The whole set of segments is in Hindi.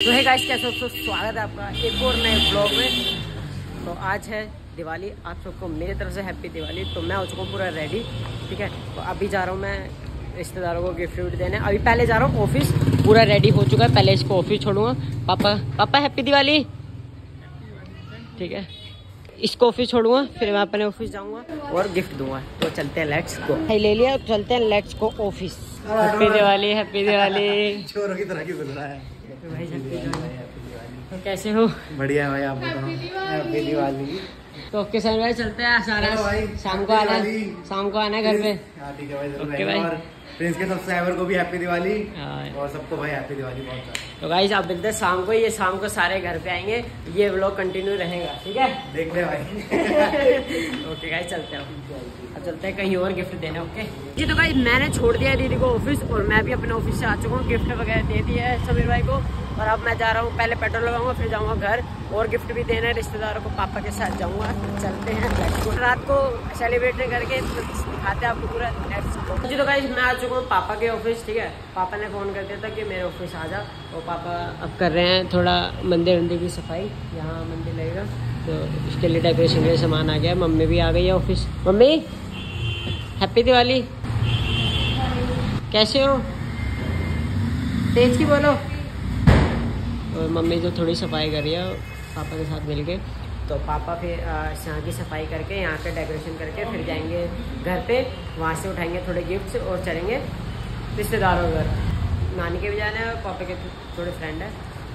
तो है गाइस कैसे हो? तो स्वागत है आपका एक और नए ब्लॉग में। तो आज है दिवाली आप सबको मेरी तरफ़ से हैप्पी दिवाली। तो मैं हो चुका हूँ पूरा रेडी ठीक है? तो अभी जा रहा हूँ मैं रिश्तेदारों को गिफ्ट विफ्ट देने। अभी पहले जा रहा हूँ ऑफ़िस पूरा रेडी हो चुका है। पहले इसको ऑफ़िस छोड़ूँगा। पापा पापा हैप्पी दिवाली! ठीक है? इसको ऑफ़िस छोड़ूँगा फिर मैं अपने ऑफ़िस जाऊँगा और गिफ्ट दूँगा। तो चलते हैं लेट्स गो ले लिया चलते हैं let's go office happy Diwali happy Diwali. चोरों की तरह क्यों बोल रहा है? भाई तो कैसे हो? बढ़िया है भाई आप बताओ। हैप्पी दिवाली तो ओके सर भाई चलते हैं सारा भाई, शाम को आना। शाम को आना है घर पे। हाँ ठीक है ओके भाई। प्रिंस के सब्सक्राइबर को भी हैप्पी दिवाली हाँ। और सबको भाई हैप्पी दिवाली बहुत सारा। तो गाइज़ आप मिलते हैं शाम को ये शाम को सारे घर पे आएँगे। ये व्लॉग कंटिन्यू रहेगा ठीक है? देख ले भाई। ओके गाइज़ चलते हैं। अब चलते हैं कहीं और गिफ्ट देने ओके जी तो भाई मैंने छोड़ दिया दीदी को ऑफ़िस और मैं भी अपने ऑफ़िस से आ चुका हूँ। गिफ्ट वगैरह दे दिया है समीर भाई को। और अब मैं जा रहा हूँ, पहले पेट्रोल लगाऊँगा फिर जाऊँगा घर और गिफ्ट भी देना है रिश्तेदारों को, पापा के साथ जाऊँगा। चलते हैं रात को सेलिब्रेट करके तो दिखाते हैं आपको पूरा। जी तो गाइज़ मैं आ चुका हूँ पापा के ऑफ़िस ठीक है? पापा ने फ़ोन कर दिया था कि मेरे ऑफ़िस आ जा। और पापा अब कर रहे हैं थोड़ा मंदिर वंदिर की सफ़ाई, यहाँ मंदिर लगेगा। तो इसके लिए डेकोरेशन के सामान आ गया। मम्मी भी आ गई है ऑफ़िस मम्मी हैप्पी दिवाली। कैसे हो? तेज की बोलो। और मम्मी जो थोड़ी सफ़ाई कर रही है पापा के साथ मिलके। तो पापा फिर यहाँ की सफ़ाई करके यहाँ पे डेकोरेशन करके फिर जाएँगे घर पे। वहाँ से उठाएँगे थोड़े गिफ्ट्स और चलेंगे रिश्तेदारों के घर। नानी के भी जाना है और पापा के थोड़े फ्रेंड है।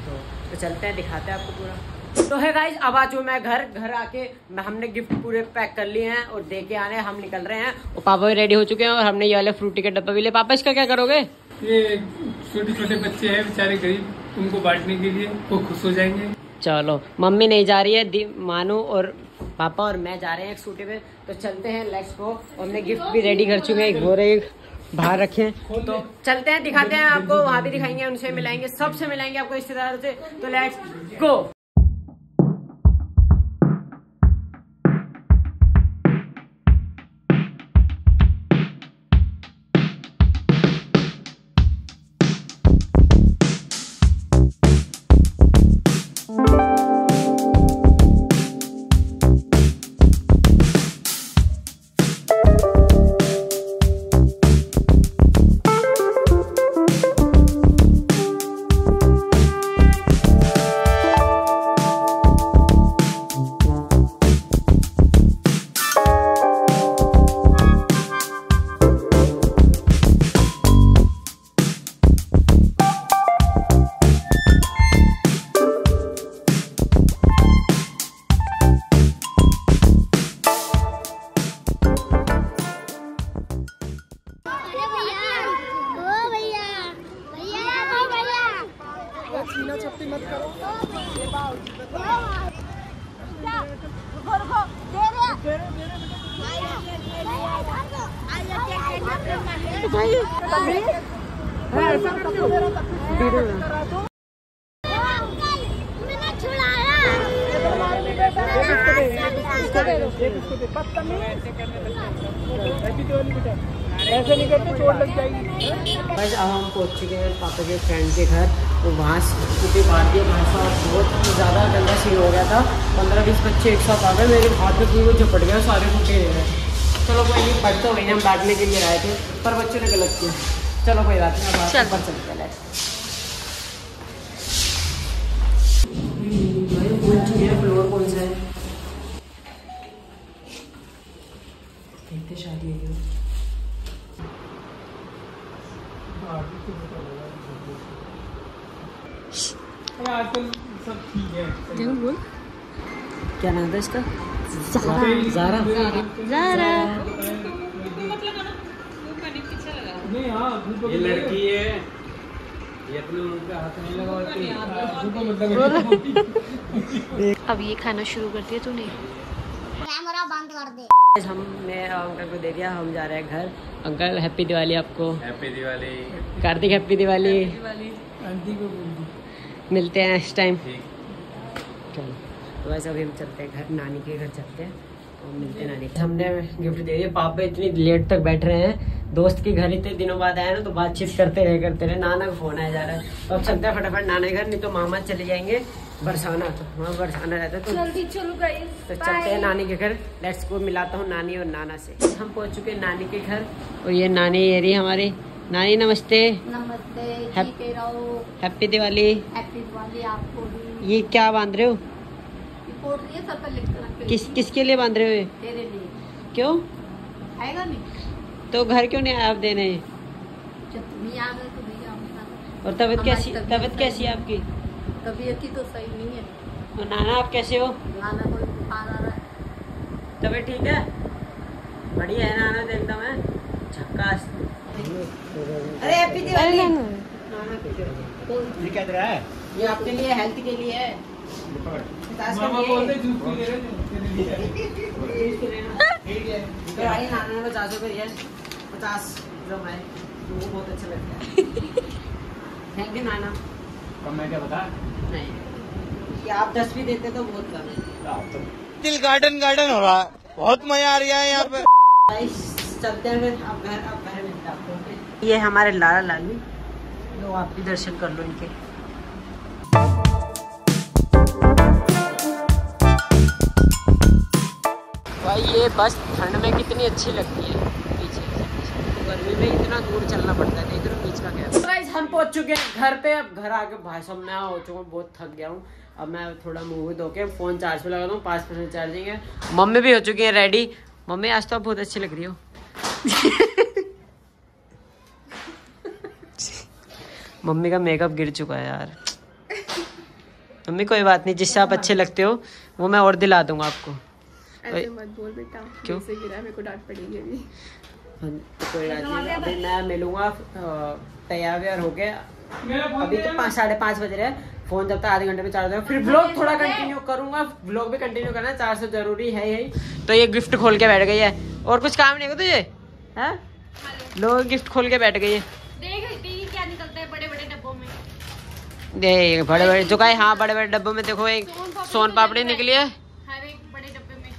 तो, तो चलते हैं दिखाते हैं आपको पूरा। तो है गाइज़ अब आ चुका मैं घर घर आके हमने गिफ्ट पूरे पैक कर लिए हैं और दे के आने हम निकल रहे हैं। और पापा भी रेडी हो चुके हैं और हमने ये वाले फ्रूटी के डब्बा भी लिया पापा इसका क्या करोगे? ये छोटे छोटे बच्चे हैं बेचारे गरीब। उनको बांटने के लिए वो खुश हो जाएँगे। चलो, मम्मी नहीं जा रही है मानो और पापा और मैं जा रहे हैं एक सूटे में तो चलते हैं लेट्स गो हमने गिफ्ट भी रेडी कर चुके हैं एक घोरे एक बाहर रखे तो चलते हैं, दिखाते हैं आपको, वहाँ भी दिखाएँगे, उनसे मिलाएँगे, सबसे मिलाएँगे आपको रिश्तेदारों से। तो लेट्स गो ऐसे नहीं करते चोट लग जाएगी बस अब हम चुके हैं पापा के फ्रेंड के घर। तो वहाँ स्कूटी मार दिया भाई साहब बहुत ज़्यादा गंदा सीन हो गया था। पंद्रह बीस बच्चे एक साथ आ गए, मेरे हाथ में पूरे झपट गया सारे फूटे रह चलो कोई नहीं पढ़ते हो हम बैठने के लिए आए थे पर बच्चों ने गलत किया। चलो कोई बात नहीं अब ऊपर चलते हैं let's। भाई पहुँच चुके हैं फ्लोर कौन सा है देखते शादी है आजकल सब ठीक है। क्या नाम था इसका? जारा ज़रा नहीं हाँ धूप ये लड़की है। ये अपने मुँह पे हाथ नहीं लगाती मतलब अब ये खाना शुरू कर दिया तूने। कैमरा बंद कर दे। आज हमने अंकल को दे दिया हम जा रहे हैं घर। अंकल हैप्पी दिवाली आपको। हैप्पी दिवाली। कार्तिक हैप्पी दिवाली। मिलते हैं नेक्स्ट टाइम चलो। तो वैसे अभी हम चलते हैं घर नानी के घर चलते हैं और मिलते हैं नानी हमने गिफ्ट दे दिया। पापा इतनी लेट तक बैठ रहे हैं। दोस्त के घर इतने दिनों बाद आए ना तो बातचीत करते रहे करते रहे। नाना का फ़ोन आया जा रहा है। तो अब चलते हैं फटाफट नाना के घर नहीं तो मामा चले जाएँगे बरसाना। तो वहाँ बरसाना रहता है तो जल्दी चलो गाइस तो चलते हैं नानी के घर। लेट्स को मिलाता हूँ नानी और नाना से। हम पहुँच चुके हैं नानी के घर। और ये नानी ये रही हमारी। नानी नमस्ते। नमस्ते है हैप्पी दिवाली हैप्पी दिवाली आपको ये क्या बाँध रहे हो? सर पर लिख किस किसके लिए बाँध रहे हो तेरे लिए। क्यों? आएगा नहीं। तो घर क्यों नहीं आप देने? जब तुम ही आ गए तो और तबीयत कैसी तबीयत कैसी है नहीं। आपकी? तबीयत की तो सही नहीं है। और नाना आप कैसे हो? नाना कोई बुखार आ रहा है। तबीयत ठीक है? बढ़िया है नाना तो एकदम है? झक्कास। अरे हैप्पी दिवाली। नाना। ये क्या रहा है? ये आपके लिए हेल्थ के लिए है। मामा बोलते जूस पी ले है तो भाई नाना ने पचास रुपये दिया पचास ग्राम वो बहुत अच्छा लगता है। थैंक यू नाना। कब मैं क्या बता? नहीं। आप दस भी देते तो बहुत कम है। तो दिल गार्डन गार्डन हो रहा है। बहुत मज़ा आ रहा है यहाँ पे। गाइस, चलते हैं फिर। अब घर अब घर मिलते हैं आपको ये हमारे लाला लाली। लो आप भी दर्शन कर लो इनके। बस ठंड में कितनी अच्छी लगती है? पीछे। गर्मी में इतना दूर चलना पड़ता है देख रहे बीच का क्या गाइस हम पहुँच चुके हैं घर पे, अब घर आके भाई साहब, मैं हो चुका हूँ, बहुत थक गया हूँ। अब मैं थोड़ा मुँह धो के फ़ोन चार्ज पे लगा दूँ, पाँच परसेंट चार्जिंग है। मम्मी भी हो चुकी है रेडी मम्मी, आज तो बहुत अच्छी लग रही हो। मम्मी का मेकअप गिर चुका है यार। मम्मी, कोई बात नहीं, जिससे आप अच्छे लगते हो, वो मैं और दिला दूँगा आपको। ऐसे मत बोल बेटा क्यों? से गिरा मेरे को डांट पड़ेगी अभी। हाँ, तो कोई बात नहीं अभी मैं मिलूँगा तैयार व्यार मेरा फ़ोन अभी तो पाँच साढ़े पाँच बज रहे हैं। फ़ोन जब तक आधे घंटे में चार्ज होगा फिर ब्लॉग थोड़ा कंटिन्यू करूँगा ब्लॉग भी कंटिन्यू करना है चार सौ ज़रूरी है यही। तो ये गिफ्ट खोल के बैठ गई है। और कुछ काम नहीं होगा तुझे? हैं? लोग गिफ्ट खोल के बैठ गई है। देख देख क्या निकलता है बड़े बड़े जो कहे हाँ बड़े बड़े डब्बों में देखो एक सोन पापड़ी निकली है हर एक बड़े डब्बे में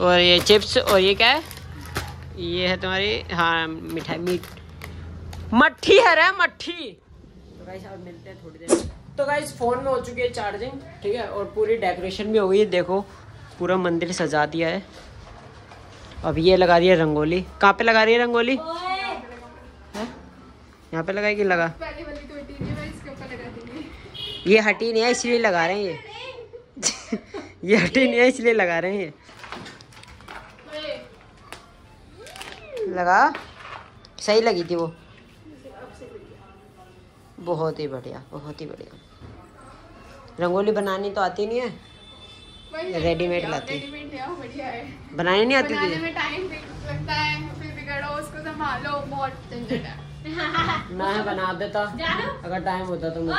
और ये चिप्स और ये क्या है? ये है तुम्हारी हाँ मिठाई मीट। मट्ठी है रे मट्ठी। तो गाइस अब मिलते हैं थोड़ी देर तो गाइस फ़ोन में हो चुकी है चार्जिंग ठीक है? और पूरी डेकोरेशन भी हो गई है देखो पूरा मंदिर सजा दिया है। अब ये लगा रही है रंगोली। कहाँ पे लगा रही है रंगोली? यहाँ पे लगाएगी लगा? पहले वाली तो लगा ये हटी नहीं है इसलिए लगा रहे हैं ये। ये हटी नहीं है इसलिए लगा रहे हैं ये। लगा। सही लगी थी वो। बहुत ही बढ़िया बहुत ही बढ़िया। रंगोली बनानी तो आती नहीं है। रेडीमेड लाती। बनानी नहीं आती बनाने में टाइम लगता है फिर बिगड़ो उसको संभालो बहुत मैं बना देता अगर टाइम होता तो मुझे।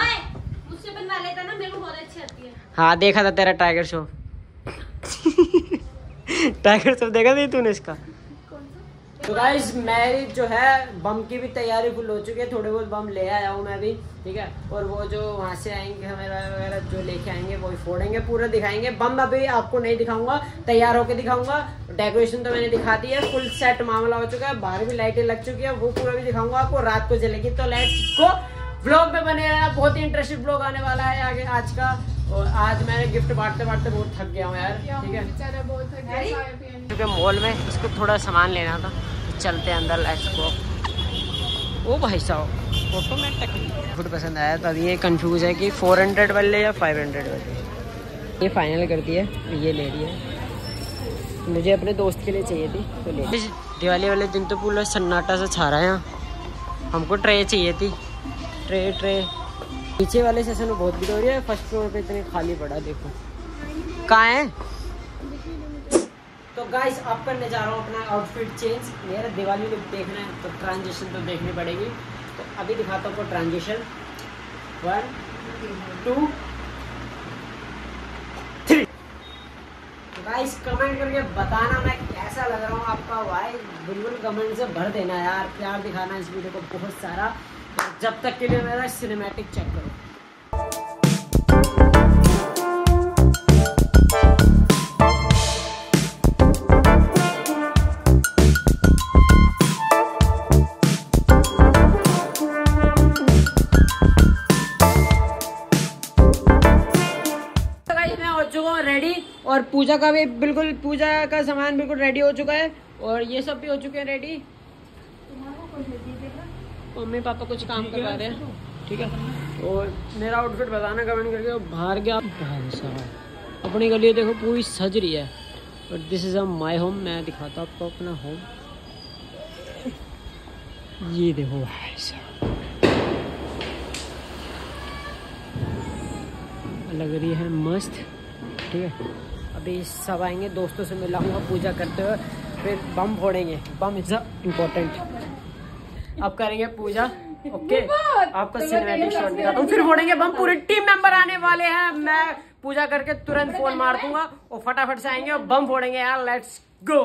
मुझसे बनवा लेता ना मेरे को बहुत अच्छी आती है। हाँ देखा था तेरा टाइगर शो टाइगर शो देखा नहीं तूने इसका? तो गाइस मेरी जो है बम की भी तैयारी फुल हो चुकी है। थोड़े बहुत बम ले आया हूँ मैं भी ठीक है? और वो जो वहाँ से आएँगे हमारा वगैरह जो लेके आएँगे वो फोड़ेंगे पूरा दिखाएँगे। बम अभी आपको नहीं दिखाऊँगा तैयार होके दिखाऊँगा। डेकोरेशन तो मैंने दिखा दी है फुल सेट मामला हो चुका है। बाहर भी लाइटें लग चुकी है वो पूरा भी दिखाऊँगा आपको। रात को चलेगी तो लाइट को ब्लॉग में बने रहना बहुत ही इंटरेस्टिंग ब्लॉग आने वाला है आगे आज का। और आज मैंने गिफ्ट बांटते बांटते बहुत थक गया हूँ यार ठीक है। क्योंकि मॉल में इसको थोड़ा सामान लेना था। चलते हैं अंदर लेट्स गो ओ भाई साहब ऑटोमेटिक फ़ूड पसंद आया तो अभी ये कंफ्यूज है कि 400 वाले या 500 वाले? ये फाइनल कर दिया ये ले रही है। मुझे अपने दोस्त के लिए चाहिए थी तो ले ली। दिवाली वाले दिन तो पूरा सन्नाटा से छा रहा है यहाँ हमको ट्रे चाहिए थी। ट्रे ट्रे नीचे वाले सेशन में बहुत भीड़ हो रही है फ़र्स्ट फ्लोर पे इतने खाली पड़ा देखो। कहाँ है? तो गाइस अब करने जा रहा हूँ अपना आउटफिट चेंज मेरा दिवाली लुक देखना है तो ट्रांजेक्शन तो देखनी पड़ेगी। तो अभी दिखाता हूँ transaction one two three guys comment करके बताना मैं कैसा लग रहा हूँ आपका। भाई बिल्कुल कमेंट से भर देना यार। प्यार दिखाना इस वीडियो को बहुत सारा। और जब तक के लिए मेरा सिनेमैटिक चेक करो। पूजा का भी बिल्कुल पूजा का सामान बिल्कुल रेडी हो चुका है और ये सब भी हो चुके हैं रेडी मम्मी पापा कुछ काम करवा रहे हैं। ठीक है। और मेरा आउटफिट बताना कमेंट करके और बाहर गया अपनी गली देखो पूरी सज रही है। और this is a my home मैं दिखाता हूँ आपको अपना होम ये देखो भाई साहब। लग रही है मस्त। ठीक है। अभी सब आएँगे, दोस्तों से मिलाऊँगा पूजा करते हुए, फिर बम फोड़ेंगे। बम इज़ इम्पोर्टेंट अब करेंगे पूजा ओके आपका सिनेमैटिक शॉट दिखाता हूँ, फिर फोड़ेंगे बम। पूरे टीम मेंबर आने वाले हैं। मैं पूजा करके तुरंत फ़ोन मार दूँगा और फटाफट से आएँगे और बम फोड़ेंगे, यार लेट्स गो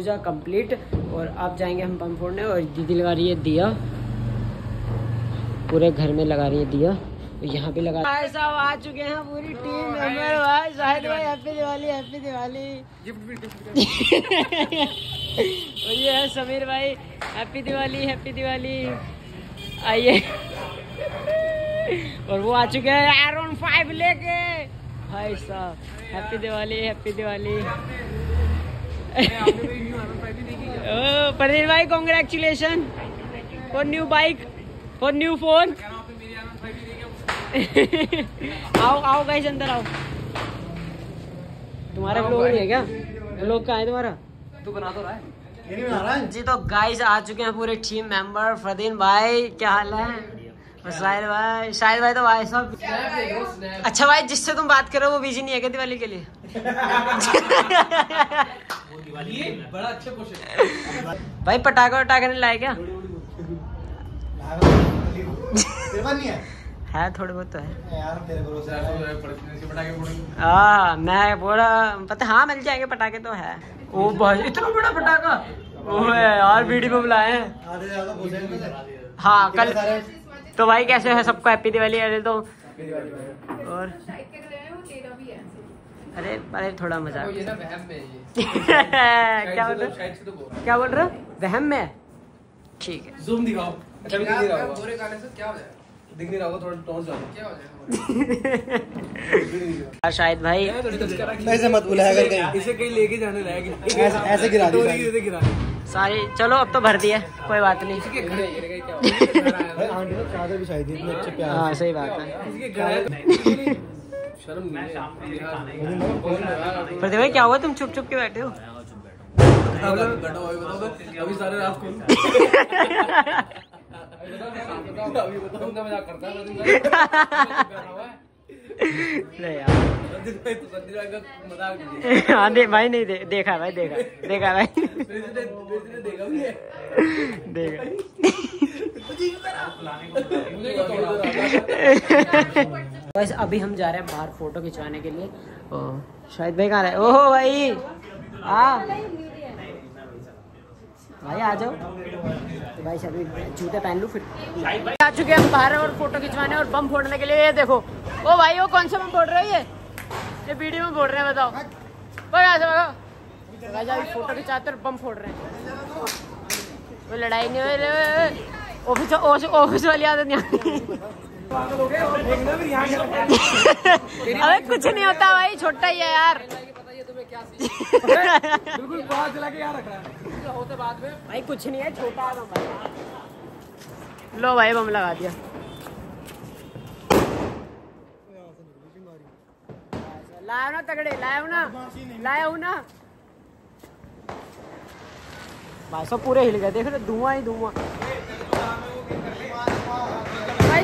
पूजा कंप्लीट और अब जाएँगे हम बम फोड़ने और दीदी लगा रही है दिया। पूरे घर में लगा रही है दिया। और यहाँ भी लगा भाई साहब आ चुके हैं पूरी टीम मेंबर भाई शाहिद भाई हैप्पी दिवाली हैप्पी दिवाली और ये है समीर भाई हैप्पी दिवाली हैप्पी दिवाली आइए। और वो आ चुके हैं एरोन फाइव लेके। भाई साहब हैप्पी दिवाली हैप्पी दिवाली ओ, प्रदीप भाई congratulation for new bike for new phone आओ आओ गाइस अंदर आओ। तुम्हारा ब्लॉग नहीं है क्या? ब्लॉग कहाँ है तुम्हारा? तू बना तो रहा है। जी तो गाइस आ चुके हैं पूरे टीम मेंबर फरदीन भाई क्या हाल है? और शाहिद भाई शाहिद भाई तो भाई साहब। अच्छा भाई जिससे तुम बात करो वो बिज़ी नहीं है क्या दिवाली के लिए? ये बड़ा अच्छा क्वेश्चन भाई पटाखा वटाखा नहीं लाए क्या? है थोड़े बहुत तो है। हाँ मैं बोला पता हाँ मिल जाएँगे पटाखे तो है। ओ भाई इतना बड़ा पटाखा? ओह यार वीडियो में बुलाए हैं। हाँ कल तो भाई कैसे है सबको? हैप्पी दिवाली अरे तो। और शायद कह रहे हैं वो तेरा भी है अरे अरे थोड़ा मज़ाक। ये ना वहम में है ये। क्या बोल रहे शायद से तो बोल हो? क्या बोल रहे हो? वहम में? है? ठीक है। जूम दिखाओ। अच्छा भी दिख नहीं रहा होगा। पूरे गाने से क्या हो जाएगा? दिख नहीं रहा होगा थोड़ा जाओ क्या हो जाएगा? और शाहिद भाई। ऐसे मत बुलाया कर कहीं। इसे कहीं लेके जाने रहेगा ऐसे- ऐसे गिरा दी सारी। ऐसे गिरा सारी चलो अब तो भर दिया। कोई बात नहीं। इसके घर है। क्या भाई आंटी ने चादर बिछाई थी इतने अच्छे प्यार हाँ सही बात है। इसके घर है। शर्म नहीं है। प्रदीप भाई क्या हुआ? तुम चुप चुप के बैठे हो। है, बताओ। तो। अभी सारे रात को। है है। तो है। दे भाई नहीं दे, देखा भाई देखा देखा भाई। देखा मुझे बस अभी हम जा रहे हैं बाहर फ़ोटो खिंचवाने के लिए। शाहिद भाई कहाँ रहे? ओहो भाई। आ। भाई आ जाओ। तो भाई अभी जूते पहन लूँ फिर? आ चुके हैं हम बाहर और फ़ोटो खिंचवाने और बम फोड़ने के लिए। ये देखो। ओ भाई वो कौन सा बम फोड़ रहे हो ये? ये वीडियो में फोड़ रहे हैं बताओ। भाई आ जाओ तो भाई अभी फ़ोटो खिंचाते और बम फोड़ रहे हैं। वो लड़ाई नहीं हो रही। ऑफ़िस ऑफ़िस वाली आदत नहीं आती अबे कुछ नहीं होता भाई छोटा ही है यार। बिल्कुल बात चला के यहाँ रख रहा है। बाद में भाई कुछ नहीं है छोटा है भाई। लो भाई बम लगा दिया। लाया ना तगड़े लाया ना लाया हूँ ना। भाई सब पूरे हिल गए देख रहे धुआँ ही धुआँ।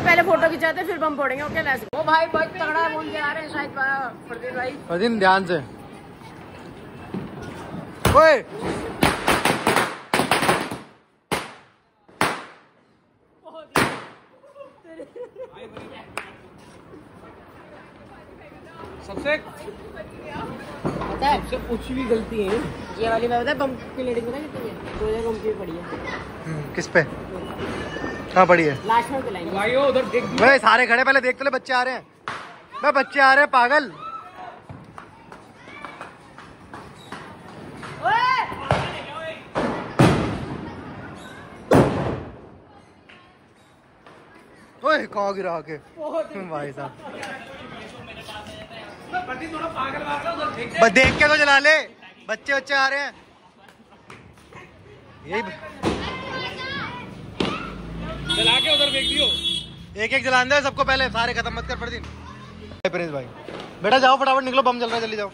पहले फ़ोटो खिंचाते फिर बम फोड़ेंगे। ओके लेट्स ओ भाई बहुत तगड़ा बोल के आ रहे हैं शायद फरदीन भाई। फरदीन ध्यान से। ओए! सबसे पता है? सबसे उछली गलती है। ये वाली मैं पता है बम की लेडिंग पता है कितनी है? दो हज़ार बम की पड़ी है। हम्म, किस पे? कहाँ पड़ी है? लास्ट भाई उधर देख भाई सारे खड़े पहले देख तो ले बच्चे आ रहे हैं। भाई बच्चे आ रहे हैं पागल। ओए कहाँ गिरा के भाई साहब। देख के तो चला ले। बच्चे बच्चे आ रहे हैं। यही चला के उधर दियो एक एक जलान दे सबको पहले सारे खत्म मत कर प्रदीन प्रिंस भाई। बेटा जाओ फटाफट निकलो बम चल रहा है जल्दी जाओ।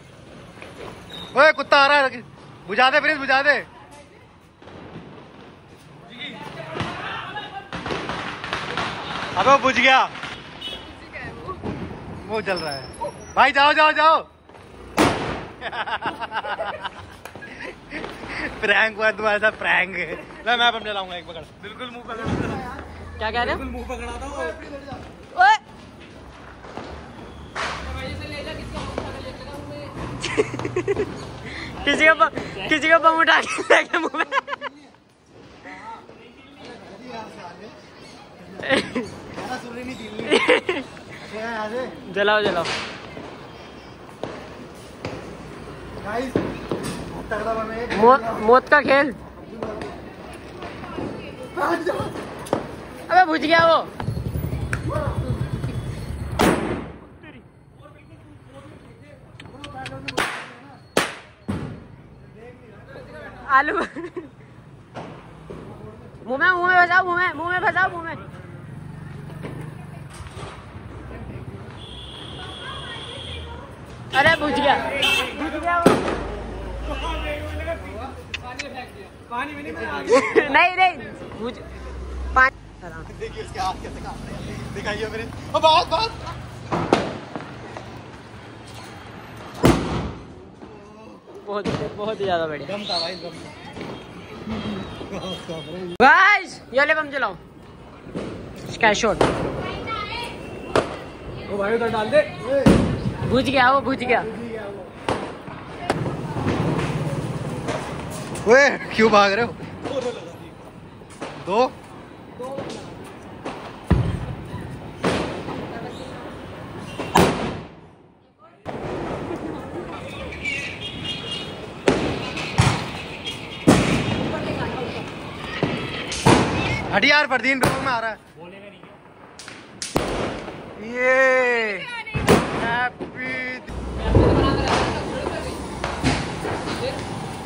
ओए कुत्ता आ रहा है बुझा दे प्रिंस बुझा दे। अबे वो बुझ गया। वो जल रहा है। भाई जाओ जाओ जाओ। प्रैंक हुआ तुम्हारे साथ प्रैंक। मैं मैं बम जलाऊँगा एक पकड़। बिल्कुल मुँह पकड़ा क्या कह रहे हो? मुँह पकड़ा था ओए! किसी का किसी का बम उठा के मुँह में। जलाओ जलाओ। मौ, मौत का खेल। अबे बुझ गया वो। आलू मुँह में मुँह में फंसाओ मुँह में मुँह में फंसाओ मुँह में। अरे बुझ गया। बुझ गया वो। नहीं नहीं बुझ पानी देखिए उसके हाथ कैसे काम रहे हैं। दिखाइए मेरे। ओ बात बात। बहुत बहुत ही ज़्यादा बढ़िया। था भाई गाइस ये ले बम चलाओ स्काई शॉट ओ भाई उधर डाल दे। बुझ गया वो बुझ गया। ओए क्यों भाग रहे हो? दो। हट यार फरदीन ब्लॉग में आ रहा है। ये हैप्पी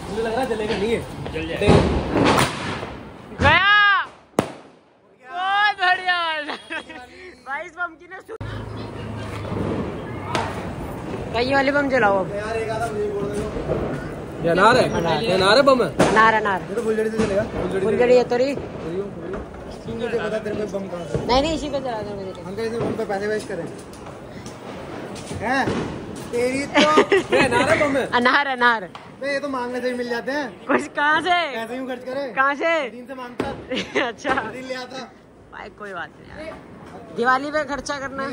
मुझे लग रहा जलेगा नहीं है जल जाए गया। बहुत बढ़िया भाई इस बम की ना सु- वाले बम जलाओ अब। यार एक ये अनार है? ये अनार है बम है? अनार अनार। तो फुलझड़ी से चलेगा। फुलझड़ी है मुझे तेरे। नहीं नहीं इसी पे चला दो मुझे हम कैसे बम पे पैसे वेस्ट करें हैं? तेरी तो अनार है बम अनार अनार। बे ये तो मांगने से ही मिल जाते हैं। कुछ कहाँ से? पैसे यूँ खर्च करे? कहाँ से? दिन से माँगता। अच्छा। दिन ले आता। भाई कोई बात नहीं यार। दिवाली पे खर्चा करना।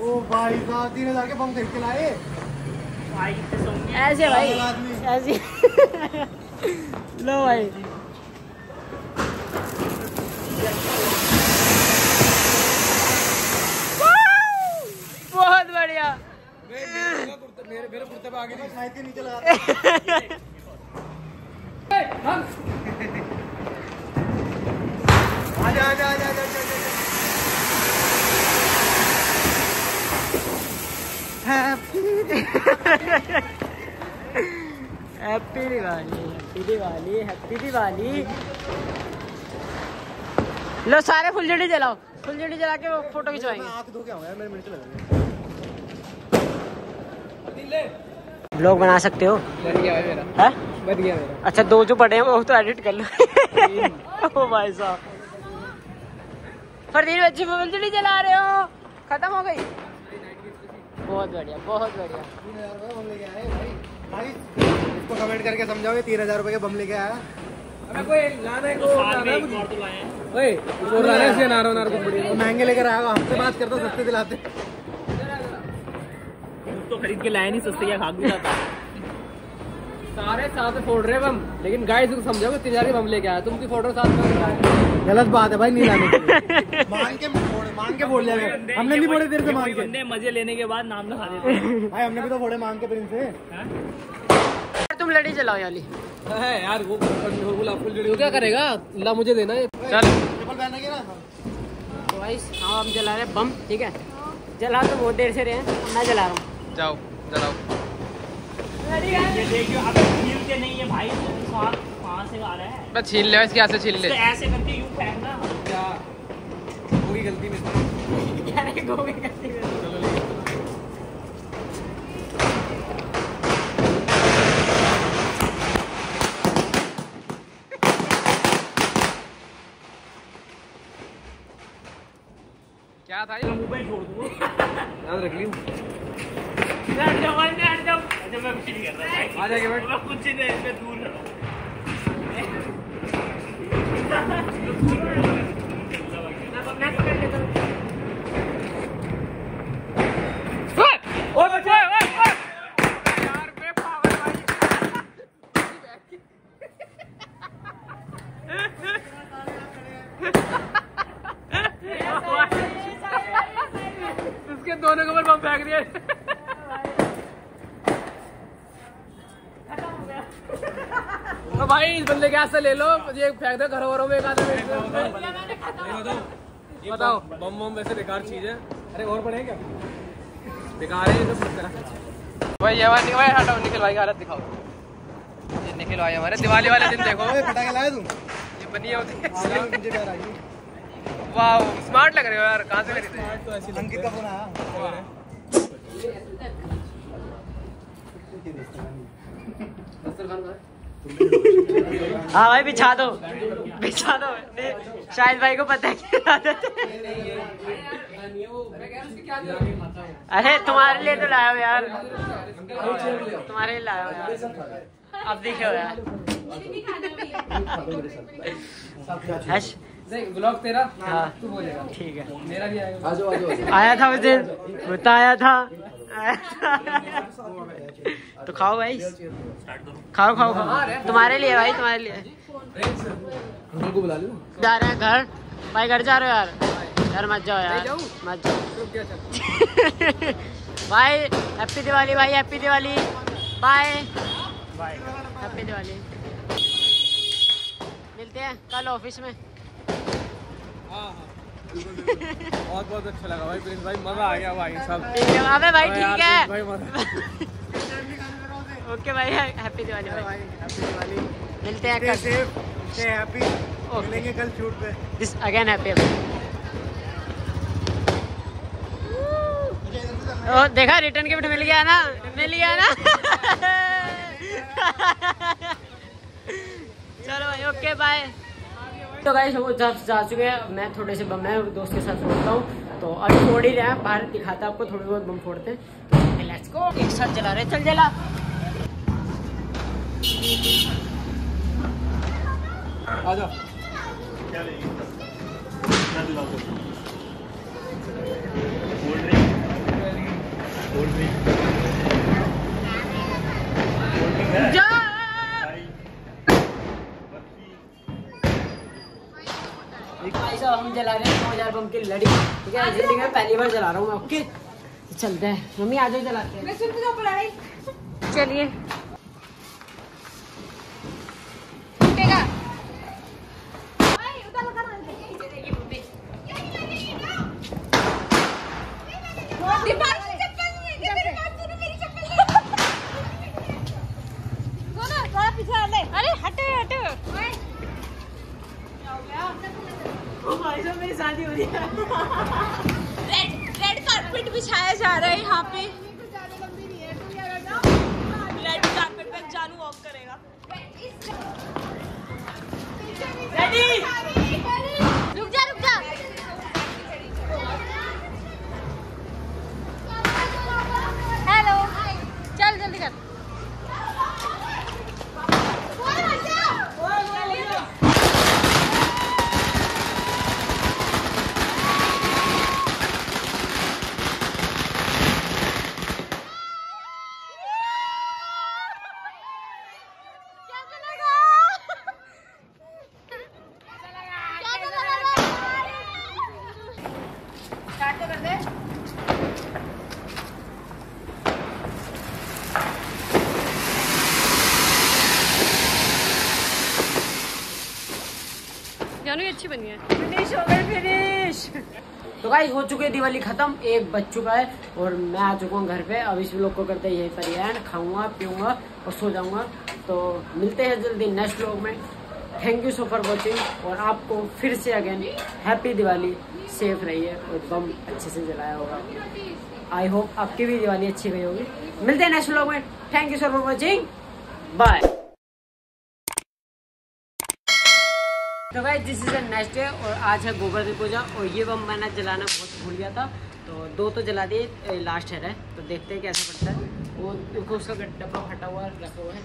ओ भाई साहब तीन हज़ार के बम खरीद के लाए। ऐसे भाई ऐसे। लो भाई। बहुत बढ़िया। मेरे मेरे कुर्ते पे आगे नहीं शायद के नीचे लगा आजा आजा आजा आजा आजा, आजा happy Diwali happy Diwali happy Diwali. लो सारे फुलझड़ी जलाओ। फुलझड़ी जला के वो फ़ोटो खिंचवाएँगे। आँख धो के आऊँगा मेरे मिनट लगे ब्लॉग बना सकते हो? बन गया मेरा। है? बन गया मेरा। अच्छा दो जो पड़े हैं वो तो एडिट कर लो। ओ भाई साहब फरदीन बच्चे फुलझड़ी जला रहे हो। खत्म हो गई। बहुत बढ़िया बहुत बढ़िया। तीन हज़ार रुपये बम लेके आए भाई भाई इसको कमेंट करके समझाओ ये तीन हज़ार रुपये के बम लेके आया। अबे कोई लाने को है ना और लाने से नारो नारो बड़ी महँगे लेकर आएगा हमसे बात करता सस्ते दिलाते। तो खरीद के लाया नहीं सस्ते क्या खाक भी जाता? सारे साथ फोड़ रहे हैं हम लेकिन गाइस को समझाओ कि तिजारी बम लेके आया तुम की फ़ोटो साथ में गलत बात है भाई नहीं लाने की मांग के फोड़े मांग के फोड़ लिया हमने नहीं फोड़े देर से मांग के। मज़े लेने के बाद नाम लिखा देते भाई हमने भी तो फोड़े मांग के प्रिंस से। तुम लड़ी चलाओ याली। है यार वो फूल जड़ी क्या करेगा? ला मुझे देना है चल। पहनेंगे ना? तो गाइस हाँ हम जला रहे बम ठीक है? जला तो बहुत देर से रहे हैं मैं जला रहा हूँ। जाओ जलाओ। ये देखियो अब छीलते नहीं है भाई स्वाद कहाँ से आ रहा है बस छीन ले इसके हाथ से छीन ले। ऐसे करके यूँ फेंकना। क्या? होगी गलती नहीं अरे गोभी करते हुए। क्या था ये? मुँह पे छोड़ दूँ याद रख ली हट जाओ भाई, हट जाओ अच्छा मैं कुछ नहीं कर रहा भाई। आ जाएगा बैठ कुछ नहीं इसमें दूर रहो मैं पकड़ लेता हूँ। ओए बच्चे, ओए, ओए। यार बे पागल भाई इसके दोनों के ऊपर बम फेंक दिए तो भाई इस बंदे के हाथ से ले लो। ये फेंक दो घरों घरों में एक बताओ बम बम वैसे बेकार चीज़ है। अरे और पड़े क्या? बेकार है ये भाई ये वाला भाई हटाओ निकल भाई हालत दिखाओ। ये निकल भाई हमारे दिवाली वाले दिन देखो। पटाखे लाए तू ये बनी होती है। वाह स्मार्ट लग रहे हो यार कहाँ से खरीदे? अंकित का फ़ोन आया। हाँ भाई बिछा दो। बिछा दो। शायद भाई को पता है कि आदत है। अरे तुम्हारे लिए तो लाया हूँ यार। तुम्हारे लिए लाया हूँ यार। अब देखो यार। ब्लॉग तेरा हाँ। तू बोलेगा ठीक है। मेरा भी आएगा। आया था उस दिन। बताया आया था। तो खाओ भाई। खाओ खाओ खाओ। तुम्हारे लिए भाई तुम्हारे लिए। अंकल को बुला लो जा रहे हैं घर। भाई घर जा रहे हो यार। यार मत जाओ यार। मत जाओ। भाई हैप्पी दिवाली भाई happy Diwali. Bye happy Diwali. मिलते हैं कल ऑफ़िस में। बहुत बहुत अच्छा लगा भाई प्रिंस भाई मज़ा आ गया भाई सब। अबे भाई ठीक है। भाई मज़ा। ओके भाई हैप्पी दिवाली भाई। हैप्पी दिवाली। मिलते हैं कल। सेफ़ स्टे हैप्पी मिलेंगे कल शूट पे। दिस अगेन हैप्पी ओ देखा रिटर्न गिफ्ट मिल गया ना? मिल गया ना? चलो भाई ओके बाय तो गाइस वो जब जा चुके हैं। मैं थोड़े से बम है दोस्त के साथ फोड़ता हूँ। तो अभी फोड़ ही रहे हैं। बाहर दिखाता आपको थोड़े बहुत बम फोड़ते हैं। लेट्स गो एक साथ जला रहे चल जला। आ जाओ। भाई साहब हम जला रहे हैं दो हज़ार बम की लड़ी। ठीक है ज़िंदगी में पहली बार जला रहा हूँ मैं ओके। चलते हैं। मम्मी आज जाओ जलाते हैं। चलिए अरे हटे हटे भाई साहब मेरी शादी हो रही है रेड रेड कारपेट बिछाया जा रहा है यहाँ पे रेड कारपेट पे जानू वॉक करेगा रुक जा रुक जा हेलो चल जल्दी कर कर दे जानू ये अच्छी बनी है। फिनिश हो गई फिनिश तो गाइस हो चुकी है दिवाली खत्म, एक बज चुका है और मैं आ चुका हूँ घर पे। अब इस लोग को करते हैं यही पर खाऊँगा, पीऊँगा और सो जाऊँगा। तो मिलते हैं जल्दी नेक्स्ट व्लॉग में। Thank you so for watching और आपको फिर से अगेन हैप्पी दिवाली। सेफ़ रहिए और बम अच्छे से जलाया होगा। आई होप आपकी भी दिवाली अच्छी गई होगी। मिलते हैं नेक्स्ट व्लॉग में। Thank you so for watching bye तो भाई दिस इज़ नेक्स्ट डे और आज है गोबर की पूजा और ये बम मैंने जलाना बहुत भूल गया था। तो दो तो जला दिए लास्ट है तो देखते हैं कैसा पड़ता है। वो देखो, उसका डब्बा फटा हुआ रखा हुआ है।